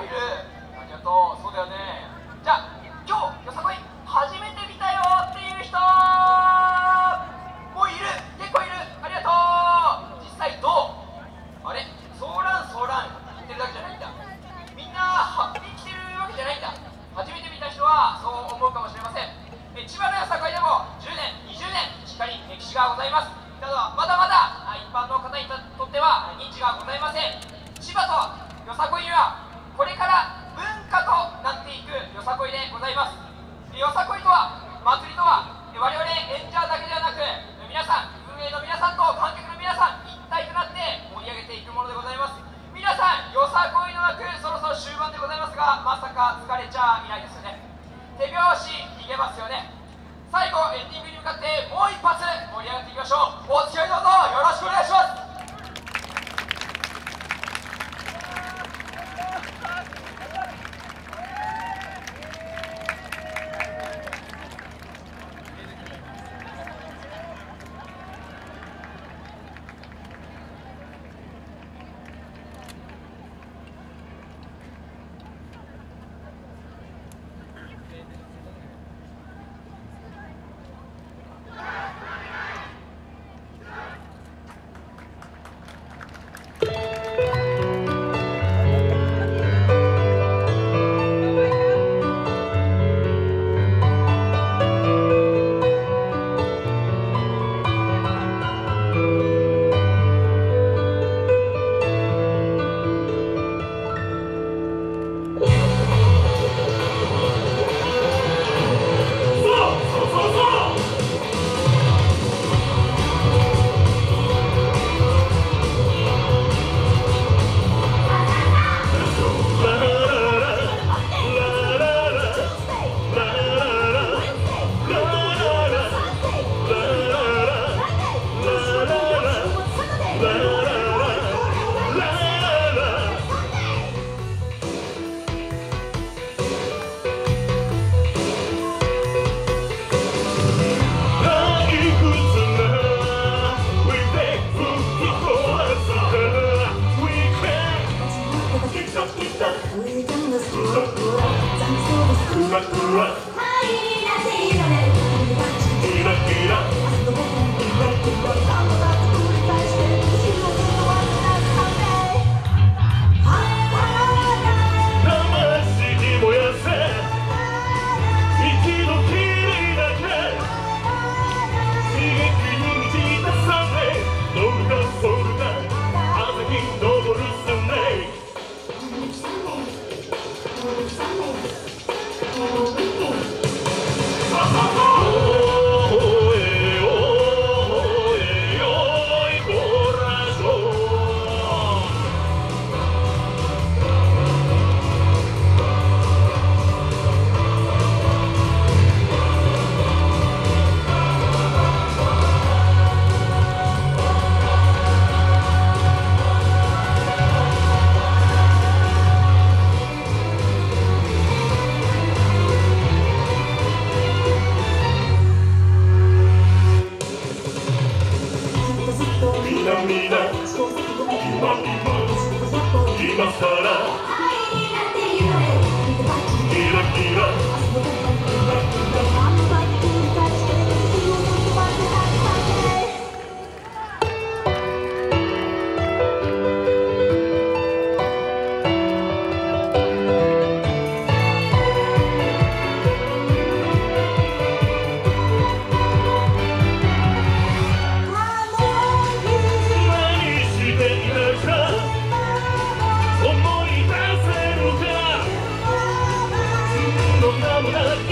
いる。ありがとう。そうだよね。じゃあ今日よさこい初めて見たよっていう人。もういる。結構いる。ありがとう。実際どう？あれ？ソーランソーラン言ってるだけじゃないんだ。みんなハッピー着てるわけじゃないんだ。初めて見た人はそう思うかもしれません。え千葉のよさこいでも10年20年しっかり歴史がございます。ただまだまだ一般の方にとっては認知がございません。千葉とよさこいにはさこいでございます。よさこいとは祭りとは我々演者だけではなく皆さん運営の皆さんと観客の皆さん一体となって盛り上げていくものでございます。皆さんよさこいの枠そろそろ終盤でございますがまさか疲れちゃいないですよね。手拍子いけますよね。最後エンディングに向かってもう一発盛り上がっていきましょう。お付き合いどうぞよろしくお願いします。そろそ